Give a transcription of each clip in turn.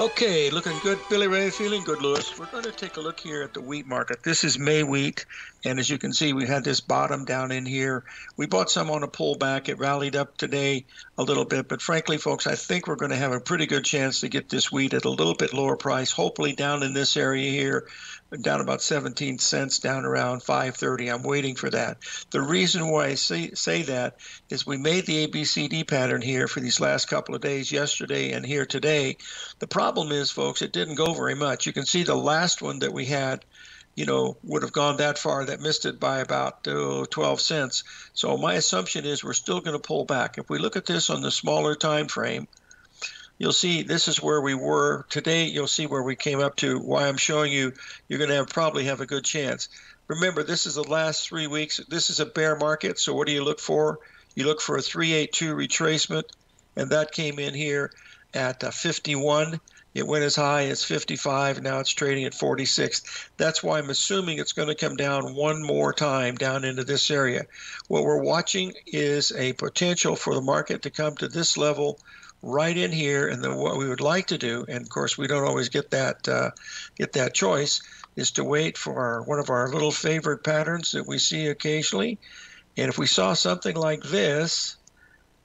Okay, looking good. Billy Ray feeling good, Lewis. We're going to take a look here at the wheat market. This is May wheat, and as you can see, we had this bottom down in here. We bought some on a pullback. It rallied up today a little bit, but frankly, folks, I think we're going to have a pretty good chance to get this wheat at a little bit lower price, hopefully down in this area here down about 17 cents, down around 5.30. I'm waiting for that. The reason why I say, say that is we made the ABCD pattern here for these last couple of days, yesterday and here today. The problem is, folks, it didn't go very much. You can see the last one that we had you know, would have gone that far that missed it by about oh, 12 cents. So my assumption is we're still going to pull back. If we look at this on the smaller time frame, you'll see this is where we were today. You'll see where we came up to. Why I'm showing you, you're going to have probably have a good chance. Remember, this is the last three weeks. This is a bear market. So what do you look for? You look for a 382 retracement, and that came in here at uh, 51. It went as high as 55. Now it's trading at 46. That's why I'm assuming it's going to come down one more time down into this area. What we're watching is a potential for the market to come to this level right in here. And then what we would like to do, and of course we don't always get that uh, get that choice, is to wait for our, one of our little favorite patterns that we see occasionally. And if we saw something like this,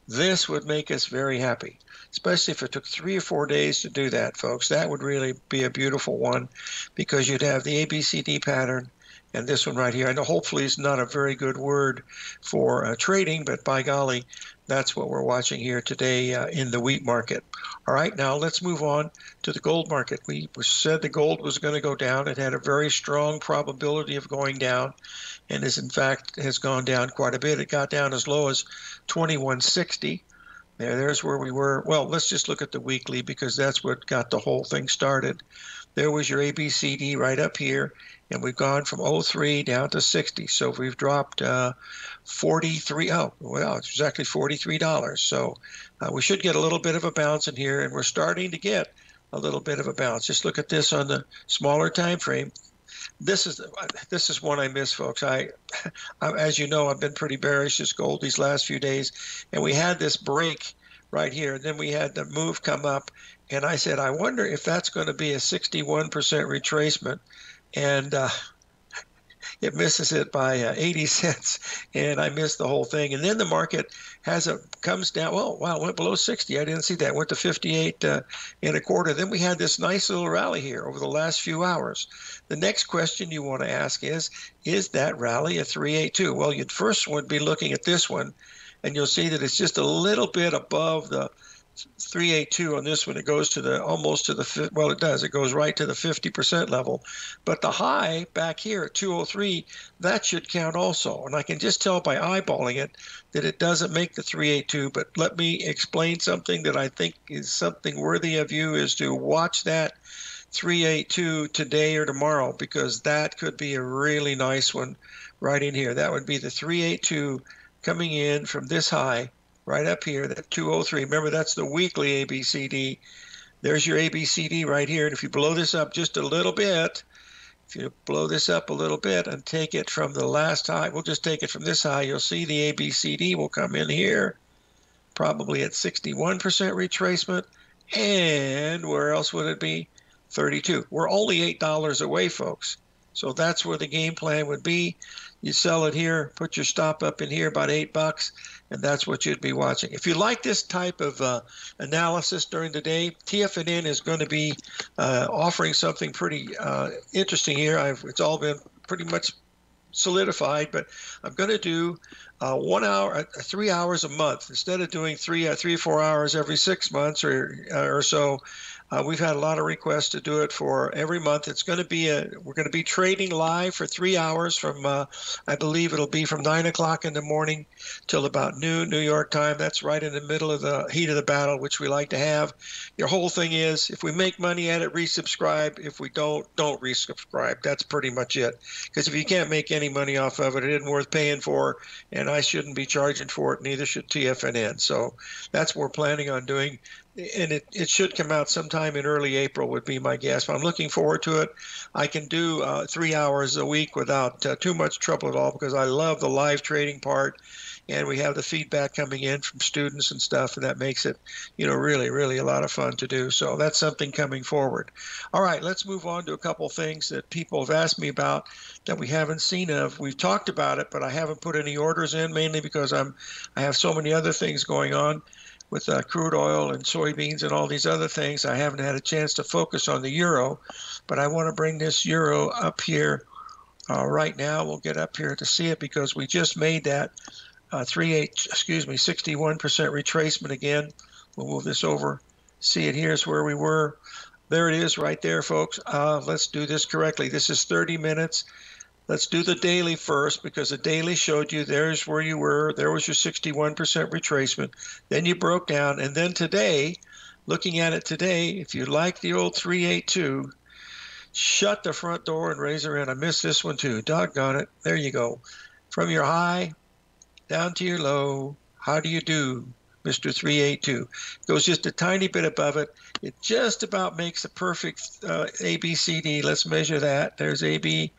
this would make us very happy. Especially if it took three or four days to do that, folks. That would really be a beautiful one because you'd have the ABCD pattern and this one right here. I know hopefully is not a very good word for uh, trading, but by golly, that's what we're watching here today uh, in the wheat market. All right, now let's move on to the gold market. We said the gold was going to go down. It had a very strong probability of going down, and is in fact has gone down quite a bit. It got down as low as 2160. There, there's where we were. Well, let's just look at the weekly because that's what got the whole thing started. There was your ABCD right up here, and we've gone from 03 down to 60. So we've dropped uh, 43. Oh, well, it's exactly $43. So uh, we should get a little bit of a bounce in here, and we're starting to get a little bit of a bounce. Just look at this on the smaller time frame. This is this is one I miss, folks. I, I, as you know, I've been pretty bearish this gold these last few days, and we had this break right here. And then we had the move come up, and I said, I wonder if that's going to be a 61% retracement and uh, it misses it by uh, 80 cents, and I missed the whole thing. And then the market has a comes down. Well, wow, went below 60. I didn't see that. Went to 58 uh, and a quarter. Then we had this nice little rally here over the last few hours. The next question you want to ask is, is that rally a 382? Well, you'd first would be looking at this one, and you'll see that it's just a little bit above the 382 on this one. It goes to the almost to the well, it does. It goes right to the 50% level. But the high back here at 203, that should count also. And I can just tell by eyeballing it that it doesn't make the 382. But let me explain something that I think is something worthy of you is to watch that 382 today or tomorrow because that could be a really nice one right in here. That would be the 382 coming in from this high right up here, that 203. Remember, that's the weekly ABCD. There's your ABCD right here. And if you blow this up just a little bit, if you blow this up a little bit and take it from the last high, we'll just take it from this high, you'll see the ABCD will come in here, probably at 61% retracement. And where else would it be? 32. We're only $8 away, folks. So that's where the game plan would be. You sell it here, put your stop up in here about eight bucks, and that's what you'd be watching. If you like this type of uh, analysis during the day, TFNN is going to be uh, offering something pretty uh, interesting here. I've, it's all been pretty much solidified, but I'm going to do uh, one hour, uh, three hours a month instead of doing three, uh, three or four hours every six months or uh, or so. Uh, we've had a lot of requests to do it for every month. It's going to be a we're going to be trading live for three hours from uh, I believe it'll be from nine o'clock in the morning till about noon New York time. That's right in the middle of the heat of the battle, which we like to have. Your whole thing is if we make money at it, resubscribe. If we don't, don't resubscribe. That's pretty much it. Because if you can't make any money off of it, it isn't worth paying for, and I shouldn't be charging for it. Neither should TFNN. So that's what we're planning on doing and it, it should come out sometime in early April would be my guess. But I'm looking forward to it. I can do uh, three hours a week without uh, too much trouble at all because I love the live trading part, and we have the feedback coming in from students and stuff, and that makes it, you know, really, really a lot of fun to do. So that's something coming forward. All right, let's move on to a couple things that people have asked me about that we haven't seen of. We've talked about it, but I haven't put any orders in mainly because I'm I have so many other things going on with uh, crude oil and soybeans and all these other things. I haven't had a chance to focus on the euro, but I want to bring this euro up here uh, right now. We'll get up here to see it because we just made that uh, 38, excuse me, 61% retracement again. We'll move this over. See it here's where we were. There it is right there, folks. Uh, let's do this correctly. This is 30 minutes. Let's do the daily first because the daily showed you there's where you were. There was your 61% retracement. Then you broke down. And then today, looking at it today, if you like the old 382, shut the front door and raise her in. I missed this one too. Doggone it. There you go. From your high down to your low. How do you do, Mr. 382? Goes just a tiny bit above it. It just about makes a perfect uh, ABCD. Let's measure that. There's AB.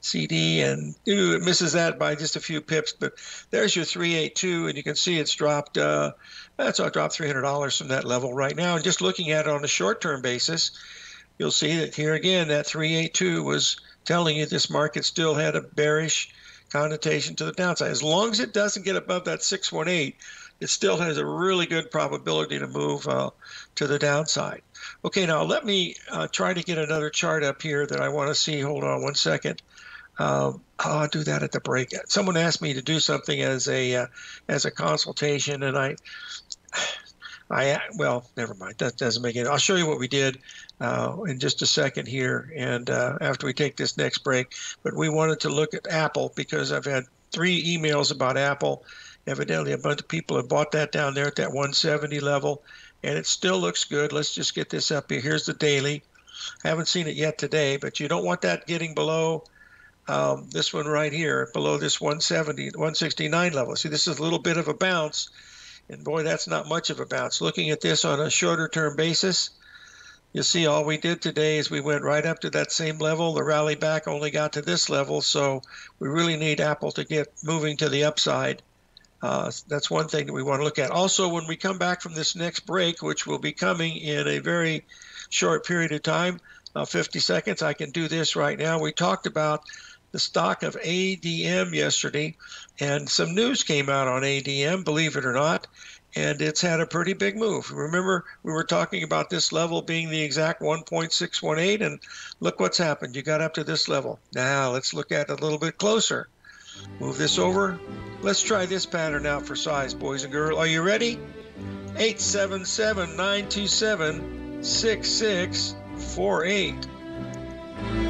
CD and ooh, it misses that by just a few pips. But there's your 382, and you can see it's dropped. Uh, that's all dropped $300 from that level right now. And just looking at it on a short-term basis, you'll see that here again that 382 was telling you this market still had a bearish connotation to the downside. As long as it doesn't get above that 618, it still has a really good probability to move uh, to the downside. Okay, now let me uh, try to get another chart up here that I want to see. Hold on one second. Uh, I'll do that at the break. Someone asked me to do something as a uh, as a consultation, and I, I well, never mind. That doesn't make it. I'll show you what we did uh, in just a second here, and uh, after we take this next break. But we wanted to look at Apple because I've had three emails about Apple. Evidently, a bunch of people have bought that down there at that 170 level, and it still looks good. Let's just get this up here. Here's the daily. I haven't seen it yet today, but you don't want that getting below um, this one right here below this 170, 169 level. See, this is a little bit of a bounce, and boy, that's not much of a bounce. Looking at this on a shorter term basis, you see all we did today is we went right up to that same level. The rally back only got to this level, so we really need Apple to get moving to the upside. Uh, that's one thing that we want to look at. Also, when we come back from this next break, which will be coming in a very short period of time, uh, 50 seconds, I can do this right now. We talked about the stock of ADM yesterday, and some news came out on ADM, believe it or not, and it's had a pretty big move. Remember, we were talking about this level being the exact 1.618, and look what's happened. You got up to this level. Now let's look at it a little bit closer. Move this over. Let's try this pattern out for size, boys and girls. Are you ready? 877 927 6648.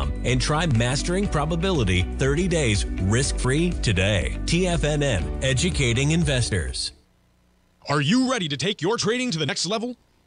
and try Mastering Probability 30 days risk free today. TFNN, educating investors. Are you ready to take your trading to the next level?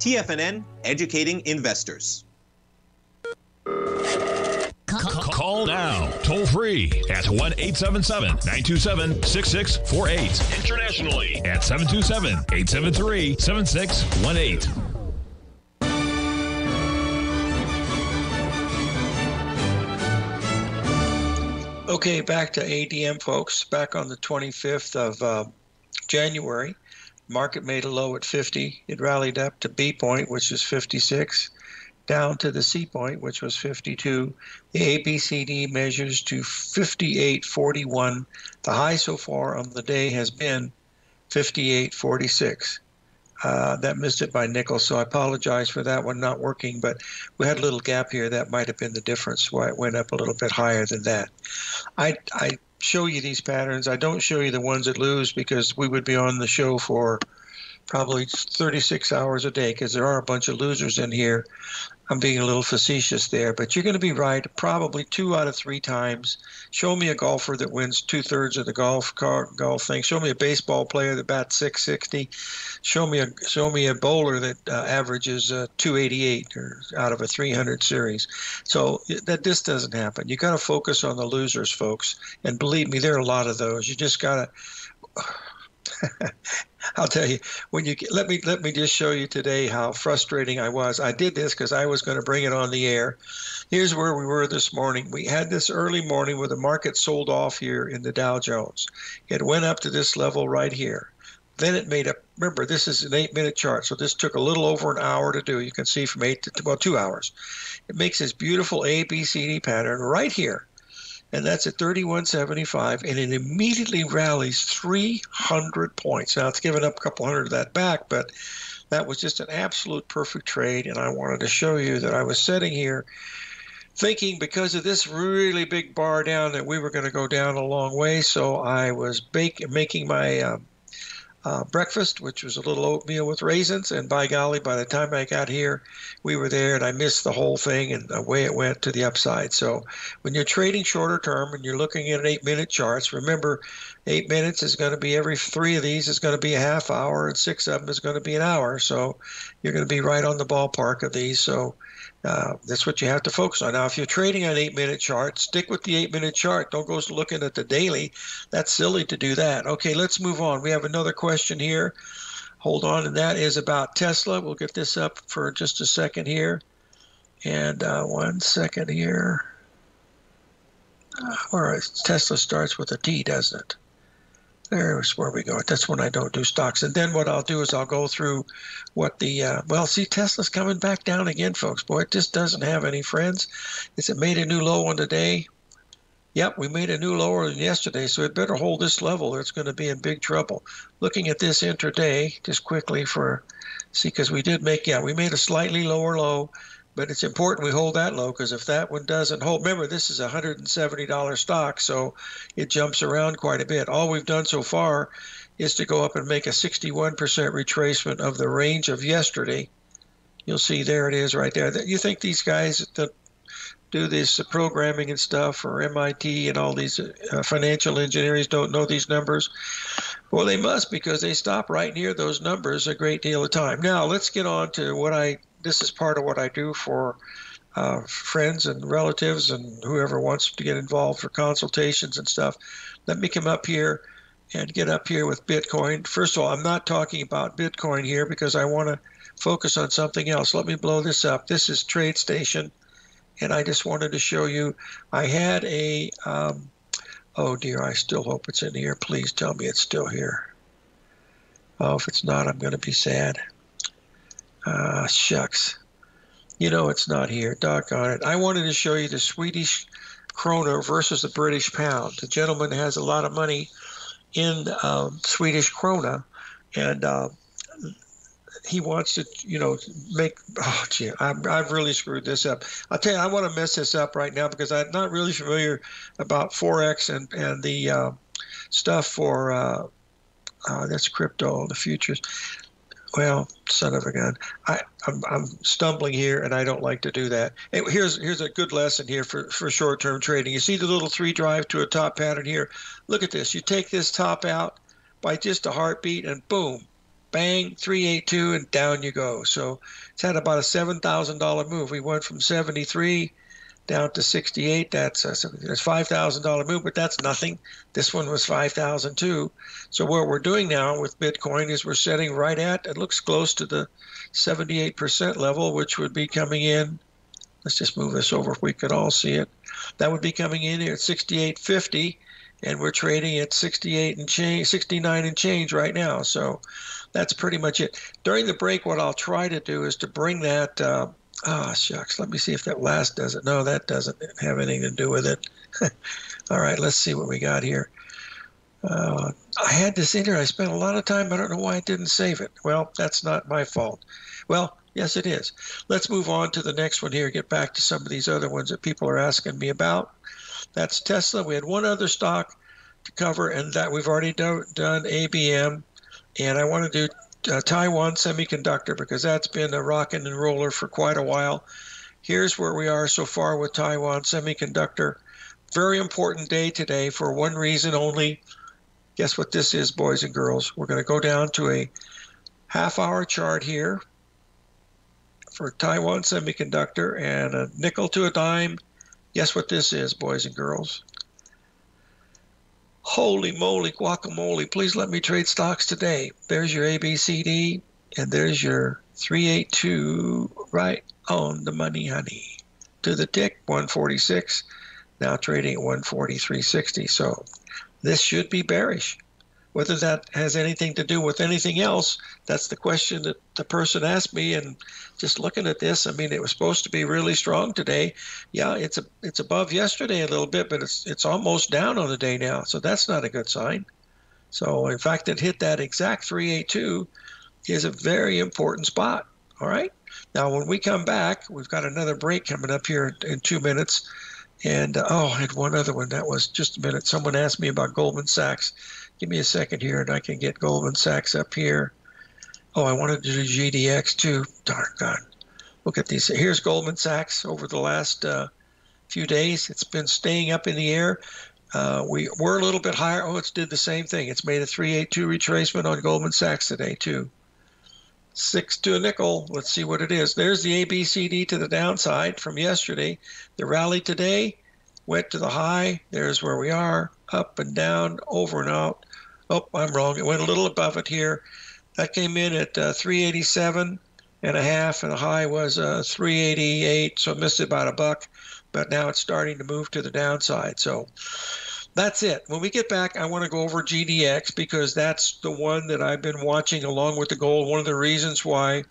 TFNN, educating investors. Call now, toll free at 1 877 927 6648. Internationally at 727 873 7618. Okay, back to ADM, folks. Back on the 25th of uh, January, Market made a low at 50. It rallied up to B point, which is 56, down to the C point, which was 52. The ABCD measures to 58.41. The high so far on the day has been 58.46. Uh, that missed it by nickel, so I apologize for that one not working. But we had a little gap here. That might have been the difference why it went up a little bit higher than that. I, I show you these patterns. I don't show you the ones that lose because we would be on the show for probably 36 hours a day because there are a bunch of losers in here. I'm being a little facetious there, but you're going to be right probably two out of three times. Show me a golfer that wins two thirds of the golf car, golf thing. Show me a baseball player that bats 660. Show me a show me a bowler that uh, averages uh, 288 or out of a 300 series. So that this doesn't happen. You got to focus on the losers, folks, and believe me, there are a lot of those. You just got to. I'll tell you when you let me let me just show you today how frustrating I was. I did this because I was going to bring it on the air. Here's where we were this morning. We had this early morning where the market sold off here in the Dow Jones. It went up to this level right here. Then it made a remember this is an eight minute chart, so this took a little over an hour to do. You can see from eight to well two hours. It makes this beautiful ABCD pattern right here and that's at 31.75, and it immediately rallies 300 points. Now it's given up a couple hundred of that back, but that was just an absolute perfect trade, and I wanted to show you that I was sitting here thinking because of this really big bar down that we were going to go down a long way, so I was bake, making my uh, uh, breakfast, which was a little oatmeal with raisins. And by golly, by the time I got here, we were there and I missed the whole thing and away it went to the upside. So when you're trading shorter term and you're looking at eight minute charts, remember eight minutes is going to be every three of these is going to be a half hour and six of them is going to be an hour. So you're going to be right on the ballpark of these. So Uh, that's what you have to focus on. Now, if you're trading on eight minute chart, stick with the eight minute chart. Don't go looking at the daily. That's silly to do that. Okay, let's move on. We have another question here. Hold on, and that is about Tesla. We'll get this up for just a second here. And uh, one second here. Uh, where Tesla starts with a T, doesn't it? There's where we go. That's when I don't do stocks. And then what I'll do is I'll go through what the uh, well, see, Tesla's coming back down again, folks. Boy, it just doesn't have any friends. It's it made a new low on today. Yep, we made a new lower than yesterday, so it better hold this level or it's going to be in big trouble. Looking at this intraday, just quickly for see, because we did make yeah, we made a slightly lower low but it's important we hold that low because if that one doesn't hold, remember this is a $170 stock, so it jumps around quite a bit. All we've done so far is to go up and make a 61% retracement of the range of yesterday. You'll see there it is right there. You think these guys that do this programming and stuff, or MIT and all these uh, financial engineers don't know these numbers? Well, they must because they stop right near those numbers a great deal of time. Now, let's get on to what I this is part of what I do for uh, friends and relatives and whoever wants to get involved for consultations and stuff. Let me come up here and get up here with Bitcoin. First of all, I'm not talking about Bitcoin here because I want to focus on something else. Let me blow this up. This is TradeStation, and I just wanted to show you. I had a, um, oh dear, I still hope it's in here. Please tell me it's still here. Oh, if it's not, I'm going to be sad. Ah, shucks. You know it's not here. Doggone it. I wanted to show you the Swedish krona versus the British pound. The gentleman has a lot of money in um, Swedish krona, and uh, he wants to, you know, make. Oh, gee, I've, I've really screwed this up. I'll tell you, I want to mess this up right now because I'm not really familiar about forex and and the uh, stuff for uh, uh that's crypto, the futures well, son of a gun. I, I'm, I'm stumbling here, and I don't like to do that. And here's here's a good lesson here for, for short-term trading. You see the little three drive to a top pattern here. Look at this. You take this top out by just a heartbeat, and boom, bang, 382, and down you go. So it's had about a $7,000 move. We went from 73 down to 68. That's a, that's $5,000 move, but that's nothing. This one was 5,000 too. So what we're doing now with Bitcoin is we're setting right at, it looks close to the 78% level, which would be coming in. Let's just move this over if we could all see it. That would be coming in here at 68.50 and we're trading at 68 and change 69 and change right now so that's pretty much it during the break what i'll try to do is to bring that uh, Ah, oh, shucks. Let me see if that last does it. No, that doesn't have anything to do with it. All right, let's see what we got here. Uh, I had this in here. I spent a lot of time. I don't know why I didn't save it. Well, that's not my fault. Well, yes, it is. Let's move on to the next one here. Get back to some of these other ones that people are asking me about. That's Tesla. We had one other stock to cover, and that we've already do, done ADM. And I want to do uh, Taiwan Semiconductor because that's been a rocking and roller for quite a while. Here's where we are so far with Taiwan Semiconductor. Very important day today for one reason only. Guess what this is, boys and girls? We're going to go down to a half hour chart here for Taiwan Semiconductor and a nickel to a dime. Guess what this is, boys and girls? Holy moly, guacamole. Please let me trade stocks today. There's your ABCD, and there's your 382 right on the money, honey. To the tick, 146. Now trading at 143.60. So this should be bearish. Whether that has anything to do with anything else, that's the question that the person asked me. And just looking at this, I mean, it was supposed to be really strong today. Yeah, it's a, it's above yesterday a little bit, but it's it's almost down on the day now. So that's not a good sign. So in fact, it hit that exact 382 is a very important spot. All right. Now, when we come back, we've got another break coming up here in two minutes. And uh, oh, I had one other one. That was just a minute. Someone asked me about Goldman Sachs. Give me a second here, and I can get Goldman Sachs up here. Oh, I wanted to do GDX too. Darn God. Look at these. Here's Goldman Sachs over the last uh, few days. It's been staying up in the air. Uh, we were a little bit higher. Oh, it's did the same thing. It's made a 382 retracement on Goldman Sachs today too. Six to a nickel. Let's see what it is. There's the ABCD to the downside from yesterday. The rally today went to the high. There's where we are, up and down, over and out. Oh, I'm wrong. It went a little above it here. That came in at uh, 387 and a half, and the high was uh, 388, so missed it about a buck. But now it's starting to move to the downside. So that's it. When we get back, I want to go over GDX because that's the one that I've been watching along with the gold. One of the reasons why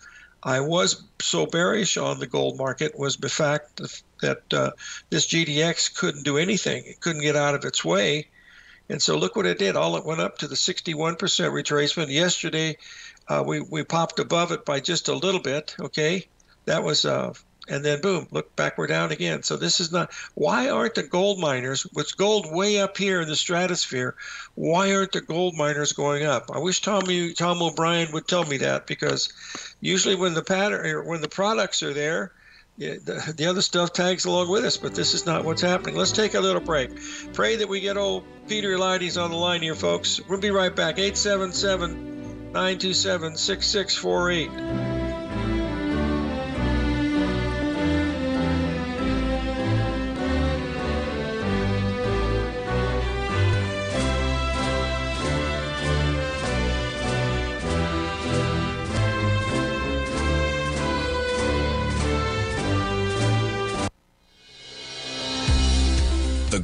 I was so bearish on the gold market was the fact that uh, this GDX couldn't do anything. It couldn't get out of its way. And so look what it did. All it went up to the 61% retracement. Yesterday, uh, we, we popped above it by just a little bit. Okay. That was uh, and then boom, look back, we're down again. So this is not. Why aren't the gold miners, with gold way up here in the stratosphere, why aren't the gold miners going up? I wish Tommy Tom O'Brien would tell me that because usually when the pattern or when the products are there, the, the other stuff tags along with us, but this is not what's happening. Let's take a little break. Pray that we get old Peter Eliades on the line here, folks. We'll be right back. 877 927 6648.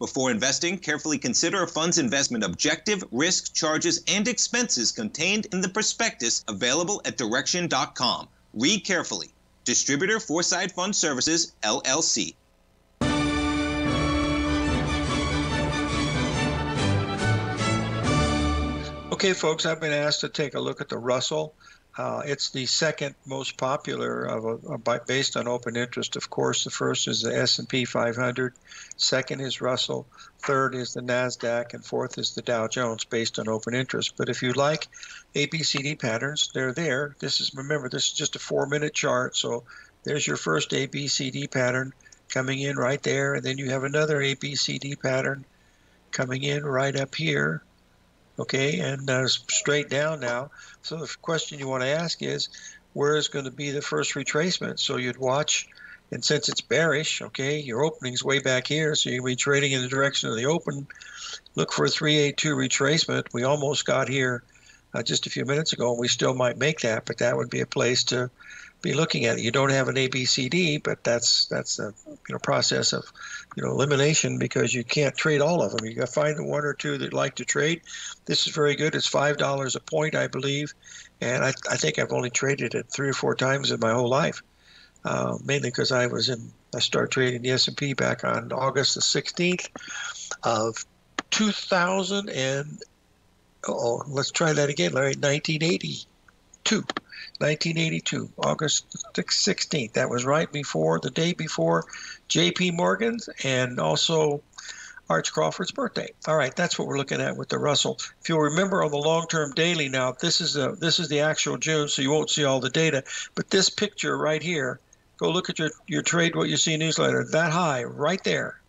Before investing, carefully consider a fund's investment objective, risk, charges, and expenses contained in the prospectus available at direxion.com. Read carefully. Distributor Foreside Fund Services, LLC. Okay, folks, I've been asked to take a look at the Russell. Uh, it's the second most popular of a, a, based on open interest. Of course, the first is the S&P 500, second is Russell, third is the Nasdaq, and fourth is the Dow Jones based on open interest. But if you like ABCD patterns, they're there. This is remember this is just a four-minute chart, so there's your first ABCD pattern coming in right there, and then you have another ABCD pattern coming in right up here okay, and uh, straight down now. So the question you want to ask is, where is going to be the first retracement? So you'd watch, and since it's bearish, okay, your opening's way back here, so you'll be trading in the direction of the open. Look for a 382 retracement. We almost got here uh, just a few minutes ago, and we still might make that, but that would be a place to be looking at it. You don't have an ABCD, but that's that's a you know process of you know elimination because you can't trade all of them. You got to find the one or two that like to trade. This is very good. It's five dollars a point, I believe, and I, I think I've only traded it three or four times in my whole life, uh, mainly because I was in I started trading the S&P back on August the 16th of 2000 and oh let's try that again, Larry. 1982. 1982, August 16th. That was right before the day before J.P. Morgan's and also Arch Crawford's birthday. All right, that's what we're looking at with the Russell. If you'll remember on the long-term daily now, this is the this is the actual June, so you won't see all the data. But this picture right here, go look at your your trade what you see newsletter. That high right there,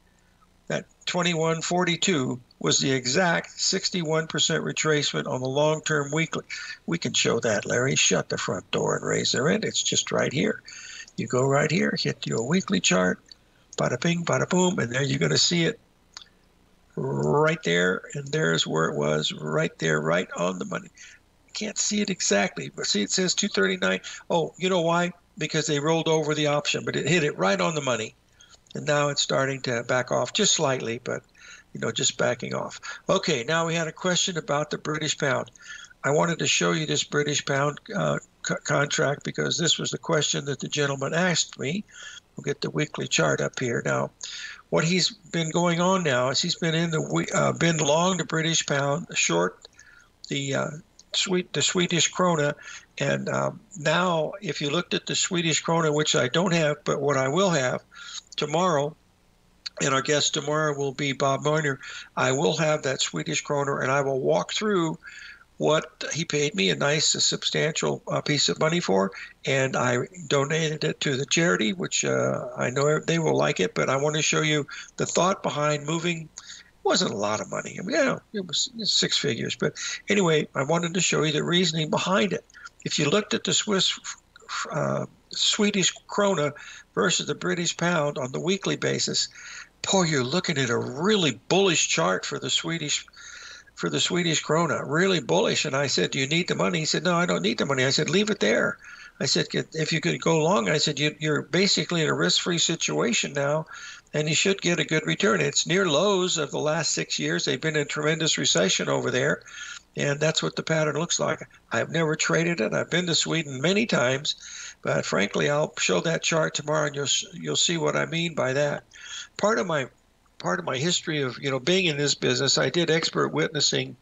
that 2142 was the exact 61% retracement on the long term weekly. We can show that, Larry. Shut the front door and raise the rent. It's just right here. You go right here, hit your weekly chart, bada bing, bada boom, and there you're going to see it right there. And there's where it was right there, right on the money. Can't see it exactly, but see, it says 239. Oh, you know why? Because they rolled over the option, but it hit it right on the money. And now it's starting to back off just slightly, but you know, just backing off. Okay, now we had a question about the British pound. I wanted to show you this British pound uh, contract because this was the question that the gentleman asked me. We'll get the weekly chart up here now. What he's been going on now is he's been in the uh, been long the British pound, short the uh, sweet the Swedish krona, and um, now if you looked at the Swedish krona, which I don't have, but what I will have tomorrow, and our guest tomorrow will be Bob Moyner. I will have that Swedish kroner, and I will walk through what he paid me a nice, a substantial uh, piece of money for, and I donated it to the charity, which uh, I know they will like it. But I want to show you the thought behind moving. Wasn't a lot of money. I mean, yeah, it was six figures, but anyway, I wanted to show you the reasoning behind it. If you looked at the Swiss uh, Swedish krona versus the British pound on the weekly basis, boy, you're looking at a really bullish chart for the Swedish for the Swedish krona, really bullish. And I said, "Do you need the money?" He said, "No, I don't need the money." I said, "Leave it there." I said, "If you could go long," I said, "You're basically in a risk-free situation now, and you should get a good return." It's near lows of the last six years. They've been in tremendous recession over there, and that's what the pattern looks like. I've never traded it. I've been to Sweden many times, but frankly, I'll show that chart tomorrow, and you'll you'll see what I mean by that part of my part of my history of you know being in this business, I did expert witnessing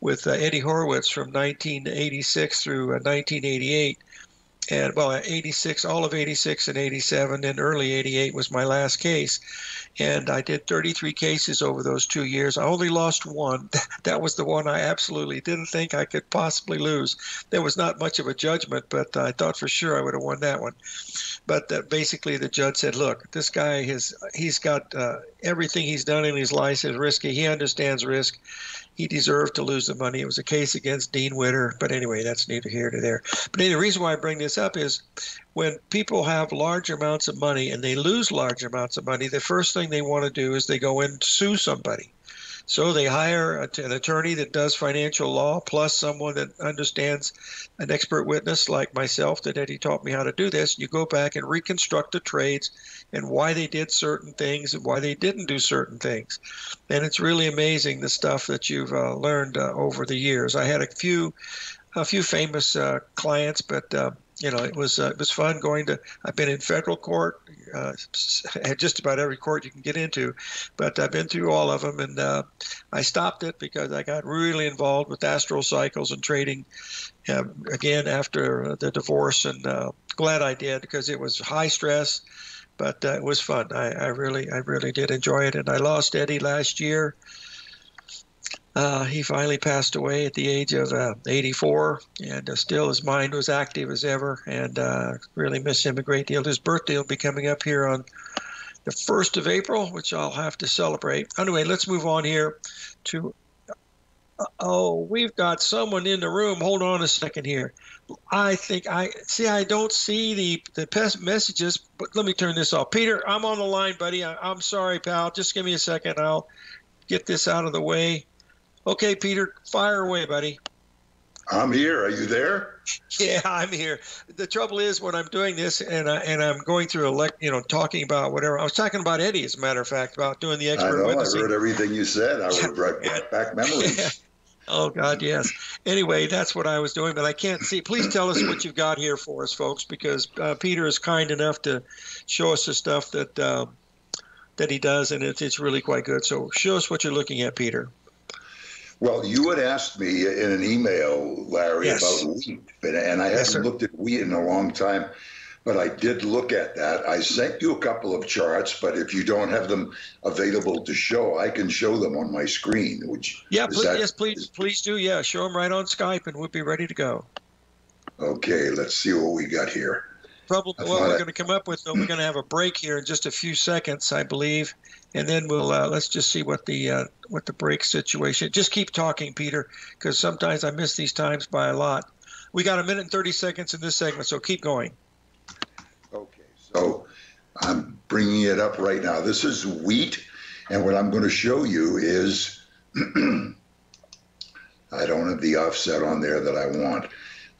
with uh, Eddie Horowitz from 1986 through uh, 1988 and well 86 all of 86 and 87 and early 88 was my last case. And i did 33 cases over those two years. I only lost one. That was the one i absolutely didn't think i could possibly lose. There was not much of a judgment but i thought for sure i would have won that one. But uh, basically the judge said look this guy has he's got uh, everything he's done in his life is risky. He understands risk he deserved to lose the money. It was a case against Dean Witter, but anyway, that's neither here nor there. But anyway, the reason why I bring this up is when people have large amounts of money and they lose large amounts of money, the first thing they want to do is they go and sue somebody. So they hire an attorney that does financial law plus someone that understands an expert witness like myself that Eddie taught me how to do this. You go back and reconstruct the trades and why they did certain things and why they didn't do certain things. And it's really amazing the stuff that you've uh, learned uh, over the years. I had a few a few famous uh, clients, but uh, you know, it was uh, it was fun going to. I've been in federal court, uh, just about every court you can get into, but I've been through all of them, and uh, I stopped it because I got really involved with astral cycles and trading. Uh, again, after the divorce, and uh, glad I did because it was high stress, but uh, it was fun. I, I really, I really did enjoy it, and I lost Eddie last year. Uh, he finally passed away at the age of uh, 84, and uh, still his mind was active as ever, and uh, really miss him a great deal. His birthday will be coming up here on the 1st of April, which I'll have to celebrate. Anyway, let's move on here to. Uh, oh, we've got someone in the room. Hold on a second here. I think I see. I don't see the the messages, but let me turn this off. Peter, I'm on the line, buddy. I, I'm sorry, pal. Just give me a second. I'll get this out of the way. Okay, Peter, fire away, buddy. I'm here. Are you there? Yeah, I'm here. The trouble is when I'm doing this and I, and I'm going through elect, you know, talking about whatever. I was talking about Eddie, as a matter of fact, about doing the expert I know. witnessing. I heard everything you said. I would brought back memories. Oh God, yes. Anyway, that's what I was doing, but I can't see. Please tell us what you've got here for us, folks, because uh, Peter is kind enough to show us the stuff that uh, that he does, and it's it's really quite good. So show us what you're looking at, Peter. Well, you had asked me in an email, Larry, yes. about wheat, and I haven't yes, looked at wheat in a long time, but I did look at that. I sent you a couple of charts, but if you don't have them available to show, I can show them on my screen. Which yeah, please, that, yes, please, please do. Yeah, show them right on Skype, and we'll be ready to go. Okay, let's see what we got here. Probably what we're going to come up with, though, we're going to have a break here in just a few seconds, I believe and then we'll uh, let's just see what the uh, what the break situation. Just keep talking, Peter, because sometimes I miss these times by a lot. We got a minute and thirty seconds in this segment, so keep going. Okay, so I'm bringing it up right now. This is wheat, and what I'm going to show you is I don't have the offset on there that I want.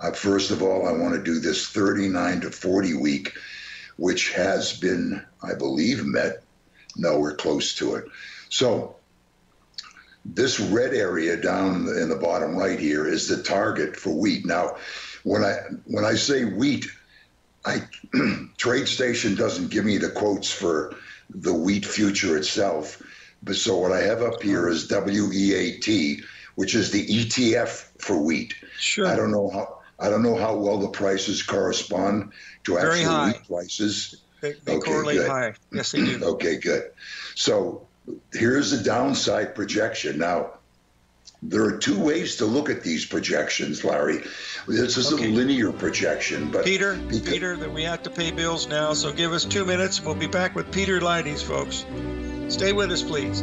Uh, first of all, I want to do this 39 to 40 week, which has been, I believe, met nowhere close to it. So this red area down in the bottom right here is the target for wheat. Now, when I when I say wheat, I TradeStation doesn't give me the quotes for the wheat future itself. But so what I have up here is WEAT, which is the ETF for wheat. Sure. I don't know how I don't know how well the prices correspond to actual wheat prices. They, they okay, correlate good. high. Yes, they do. okay, good. So here's the downside projection. Now, there are two ways to look at these projections, Larry. This is okay. a linear projection, but Peter, Peter, that we have to pay bills now. So give us two minutes. We'll be back with Peter Eliades, folks. Stay with us, please.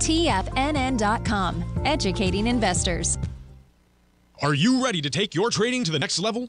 TFNN.com, educating investors. Are you ready to take your trading to the next level?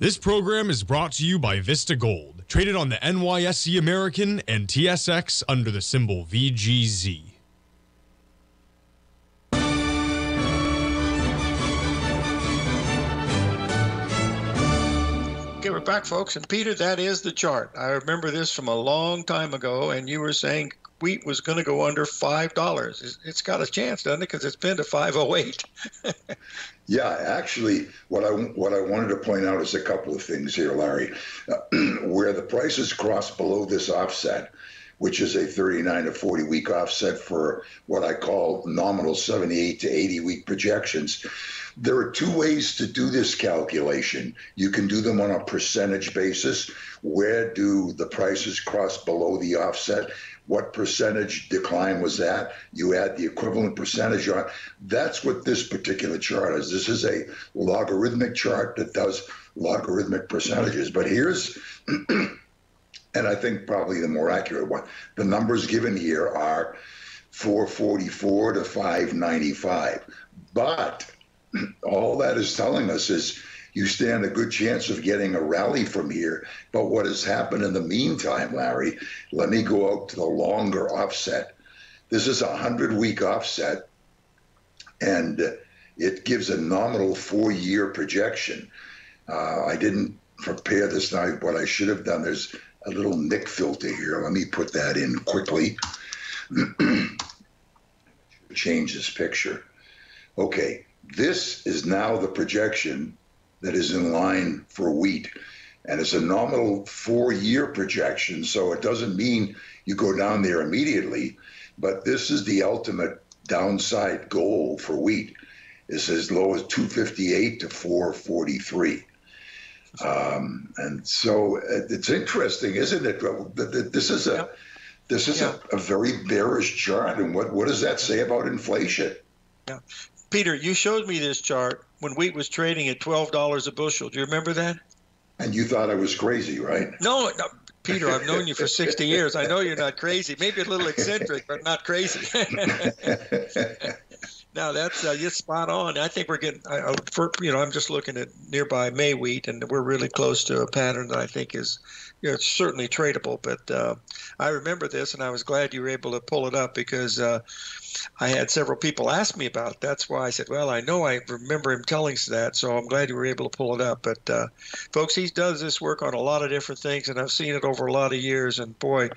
This program is brought to you by Vista Gold, traded on the NYSE American and TSX under the symbol VGZ. Okay, we're back, folks. And Peter, that is the chart. I remember this from a long time ago, and you were saying wheat was going to go under five dollars. It's got a chance, doesn't it? Because it's been to five oh eight. Yeah, actually, what I what I wanted to point out is a couple of things here, Larry. where the prices cross below this offset, which is a 39 to 40 week offset for what I call nominal 78 to 80 week projections. There are two ways to do this calculation. You can do them on a percentage basis. Where do the prices cross below the offset? What percentage decline was that? You add the equivalent percentage on. That's what this particular chart is. This is a logarithmic chart that does logarithmic percentages. But here's, and I think probably the more accurate one, the numbers given here are 444 to 595. But all that is telling us is you stand a good chance of getting a rally from here. But what has happened in the meantime, Larry, let me go out to the longer offset. This is a 100 week offset, and it gives a nominal four year projection. Uh, I didn't prepare this now. What I should have done, there's a little Nick filter here. Let me put that in quickly. Change this picture. Okay, this is now the projection that is in line for wheat. And it's a nominal four year projection, so it doesn't mean you go down there immediately. But this is the ultimate downside goal for wheat. It's as low as 258 to 443. Um, and so uh, it's interesting, isn't it? This is a this is yeah. a, a, very bearish chart, and what what does that say about inflation? Yeah, Peter, you showed me this chart when wheat was trading at twelve dollars a bushel. Do you remember that? And you thought I was crazy, right? No, no, Peter. I've known you for sixty years. I know you're not crazy. Maybe a little eccentric, but not crazy. no, that's uh, you're spot on. I think we're getting. I, for, you know, I'm just looking at nearby May wheat, and we're really close to a pattern that I think is, you know, it's certainly tradable. But uh, I remember this, and I was glad you were able to pull it up because. Uh, I had several people ask me about it. That's why I said, well, I know I remember him telling us that, so I'm glad you were able to pull it up. But uh, folks, he does this work on a lot of different things, and I've seen it over a lot of years. And boy,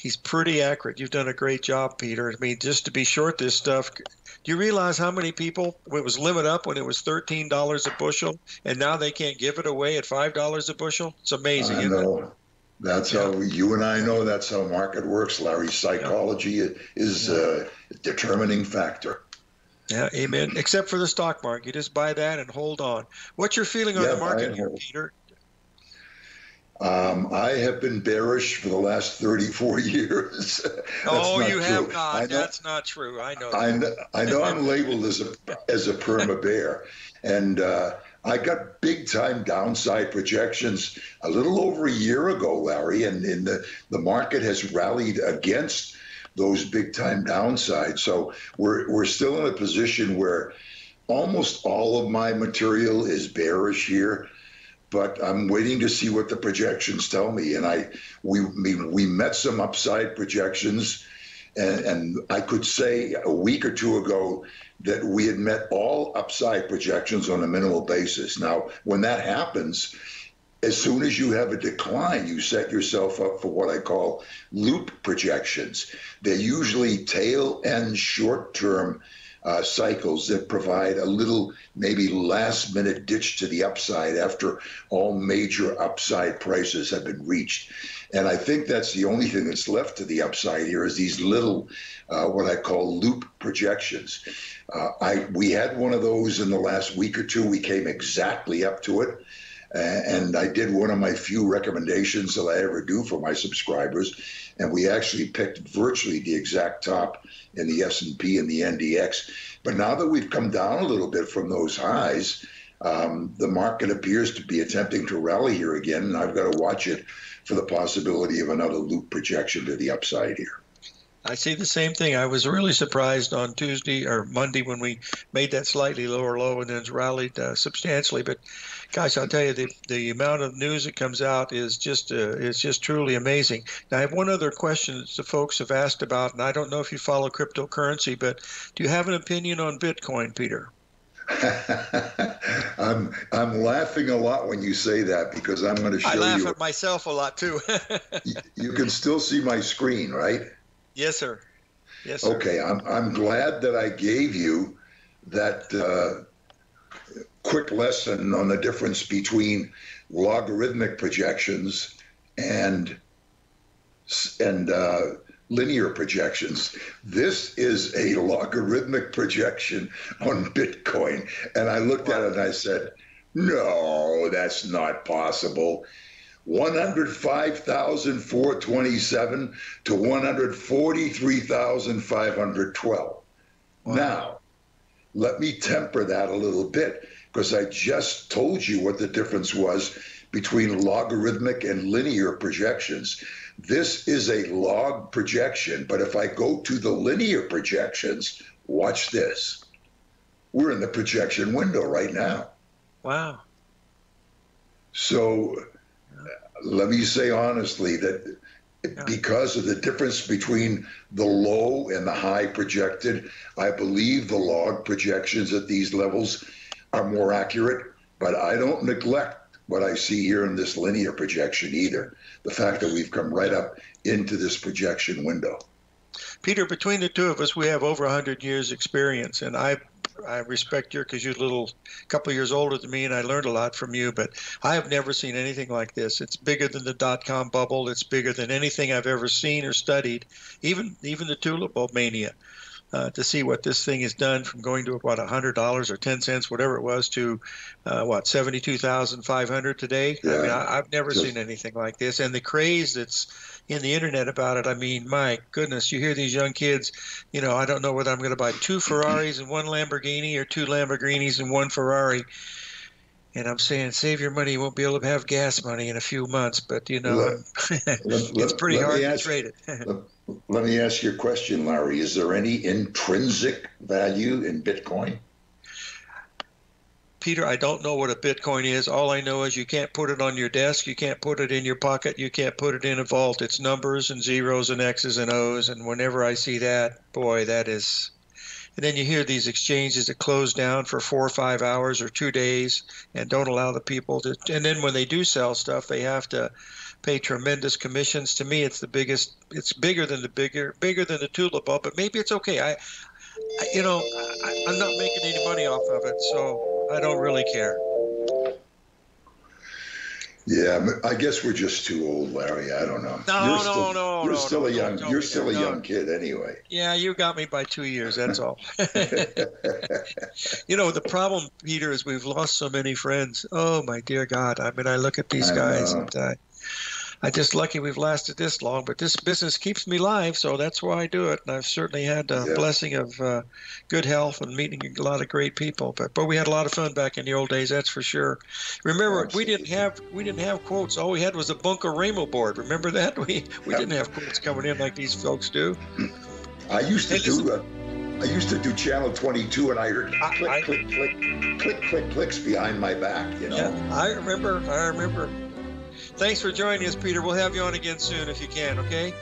he's pretty accurate. You've done a great job, Peter. I mean, just to be short this stuff. Do you realize how many people it was limit up when it was thirteen dollars a bushel, and now they can't give it away at five dollars a bushel? It's amazing. I know. That's yeah. how you and I know that's how market works, Larry. Psychology yeah. is a determining factor. Yeah, amen. Except for the stock market, you just buy that and hold on. What's your feeling on yeah, the market here, Peter? Um, I have been bearish for the last 34 years. oh, you true. have not. Know, That's not true. I know. I know, I know I'm labeled as a as a perma bear, and uh, I got big time downside projections a little over a year ago, Larry, and, and the the market has rallied against those big time downsides. So we're we're still in a position where almost all of my material is bearish here but I'm waiting to see what the projections tell me. And I, we, we met some upside projections, and, and I could say a week or two ago that we had met all upside projections on a minimal basis. Now, when that happens, as soon as you have a decline, you set yourself up for what I call loop projections. They're usually tail end short term uh, cycles that provide a little maybe last minute ditch to the upside after all major upside prices have been reached. And I think that's the only thing that's left to the upside here is these little, uh, what I call loop projections. Uh, I we had one of those in the last week or two. We came exactly up to it and I did one of my few recommendations that I ever do for my subscribers, and we actually picked virtually the exact top in the S&P and the NDX. But now that we've come down a little bit from those highs, um, the market appears to be attempting to rally here again, and I've got to watch it for the possibility of another loop projection to the upside here. I see the same thing. I was really surprised on Tuesday or Monday when we made that slightly lower low and then rallied uh, substantially. But gosh, I'll tell you, the the amount of news that comes out is just uh, it's just truly amazing. Now, I have one other question that the folks have asked about, and I don't know if you follow cryptocurrency, but do you have an opinion on Bitcoin, Peter? I'm I'm laughing a lot when you say that because I'm going to show you. I laugh you, at myself a lot too. you can still see my screen, right? Yes, sir. Yes. Sir. Okay, I'm I'm glad that I gave you that uh, quick lesson on the difference between logarithmic projections and and uh, linear projections. This is a logarithmic projection on Bitcoin, and I looked at it and I said, "No, that's not possible." 105,427 to 143,512. Wow. Now, let me temper that a little bit because I just told you what the difference was between logarithmic and linear projections. This is a log projection, but if I go to the linear projections, watch this. We're in the projection window right now. Wow. So let me say honestly that because of the difference between the low and the high projected, I believe the log projections at these levels are more accurate, but I don't neglect what I see here in this linear projection either. The fact that we've come right up into this projection window. Peter, between the two of us, we have over 100 years experience, and I I respect you because you're a little couple years older than me, and I learned a lot from you. But I have never seen anything like this. It's bigger than the dot com bubble. It's bigger than anything I've ever seen or studied, even even the tulip mania. Uh, to see what this thing has done from going to about hundred dollars or ten cents, whatever it was, to uh, what seventy two thousand five hundred today. Yeah. I mean, I, have never seen anything like this, and the craze that's in the internet about it. I mean, my goodness, you hear these young kids, you know, I don't know whether I'm going to buy two Ferraris and one Lamborghini or two Lamborghinis and one Ferrari. And I'm saying, save your money. You won't be able to have gas money in a few months, but you know, let, it's pretty let, hard ask, to trade it. let, let me ask you a question, Larry. Is there any intrinsic value in Bitcoin? Peter, I don't know what a Bitcoin is. All I know is you can't put it on your desk, you can't put it in your pocket, you can't put it in a vault. It's numbers and zeros and X's and O's. And whenever I see that, boy, that is And then you hear these exchanges that close down for four or five hours or two days and don't allow the people to. And then when they do sell stuff, they have to pay tremendous commissions. To me, it's the biggest. It's bigger than the bigger, bigger than the tulip bulb. But maybe it's okay. I, I you know, I, I'm not making any money off of it, so I don't really care. Yeah, I guess we're just too old, Larry. I don't know. No, you're no, still, no, You're no, still no, a young. You're still a young kid, anyway. Yeah, you got me by two years. That's all. you know, the problem, Peter, is we've lost so many friends. Oh my dear God! I mean, I look at these I guys, know. and uh, I'm just lucky we've lasted this long. But this business keeps me live, so that's why I do it. And I've certainly had a Yeah. blessing of uh, good health and meeting a lot of great people. But but we had a lot of fun back in the old days, that's for sure. Remember, we didn't have we didn't have quotes. All we had was a Bunker Ramo board. Remember that? We we didn't have quotes coming in like these folks do. I used to Hey, do. Uh, I used to do channel 22, and I heard I- click, I- click, click, click, click, clicks behind my back. You know. Yeah, I remember. I remember. Thanks for joining us, Peter. We'll have you on again soon if you can, okay?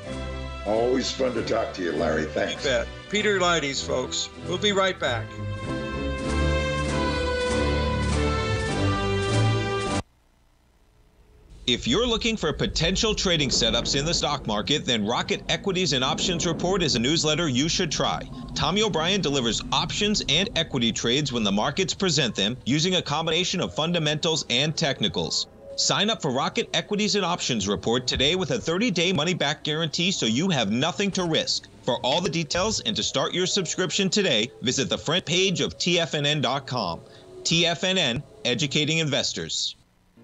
Always fun to talk to you, Larry. You Thanks. bet. Peter Eliades, folks. We'll be right back. If you're looking for potential trading setups in the stock market, then Rocket Equities and Options Report is a newsletter you should try. Tommy O'Brien delivers options and equity trades when the markets present them using a combination of fundamentals and technicals. Sign up for Rocket Equities and Options Report today with a 30 day money back guarantee so you have nothing to risk. For all the details and to start your subscription today, visit the front page of TFNN.com. TFNN, educating investors.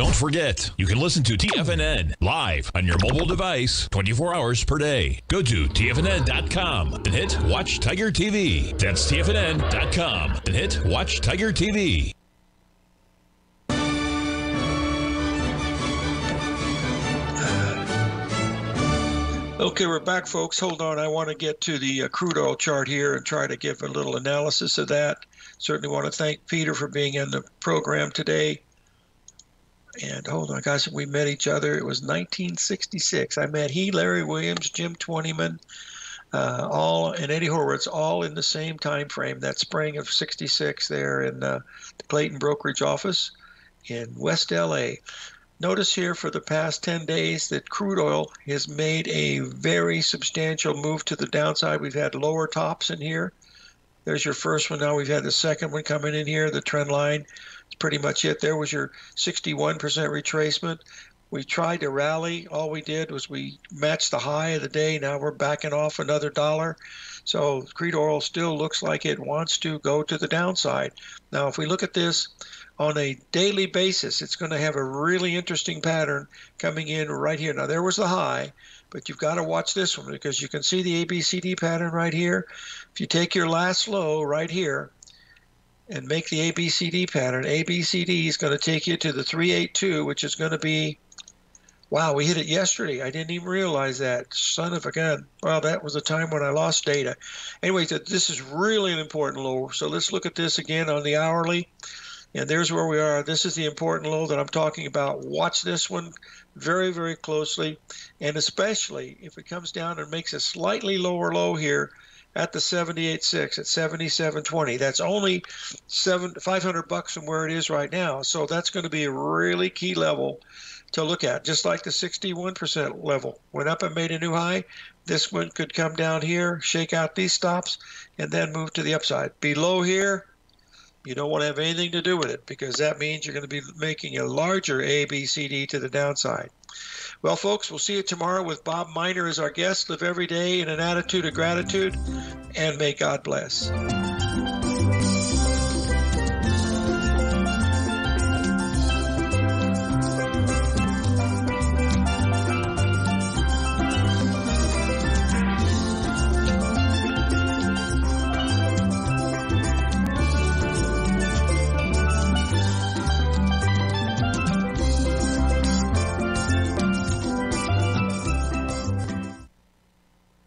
Don't forget, you can listen to TFNN live on your mobile device 24 hours per day. Go to TFNN.com and hit Watch Tiger TV. That's TFNN.com and hit Watch Tiger TV. Okay, we're back, folks. Hold on. I want to get to the uh, crude oil chart here and try to give a little analysis of that. Certainly want to thank Peter for being in the program today. And hold on, guys, we met each other. It was 1966. I met he, Larry Williams, Jim Twentyman, uh, all and Eddie Horowitz, all in the same time frame. That spring of '66 there in uh, the Clayton brokerage office in West LA. Notice here for the past 10 days that crude oil has made a very substantial move to the downside. We've had lower tops in here. There's your first one. Now we've had the second one coming in here. The trend line pretty much it. There was your 61% retracement. We tried to rally. All we did was we matched the high of the day. Now we're backing off another dollar. So crude oil still looks like it wants to go to the downside. Now, if we look at this on a daily basis, it's going to have a really interesting pattern coming in right here. Now, there was the high, but you've got to watch this one because you can see the ABCD pattern right here. If you take your last low right here and make the ABCD pattern, ABCD is going to take you to the 382, which is going to be Wow, we hit it yesterday. I didn't even realize that. Son of a gun. Well, that was the time when I lost data. Anyway, this is really an important low. So let's look at this again on the hourly. And there's where we are. This is the important low that I'm talking about. Watch this one very, very closely. And especially if it comes down and makes a slightly lower low here at the 78.6 at 77.20. That's only seven 500 bucks from where it is right now. So that's going to be a really key level to look at, just like the 61% level went up and made a new high. This one could come down here, shake out these stops, and then move to the upside. Below here, you don't want to have anything to do with it because that means you're going to be making a larger ABCD to the downside. Well, folks, we'll see you tomorrow with Bob Miner as our guest. Live every day in an attitude of gratitude, and may God bless.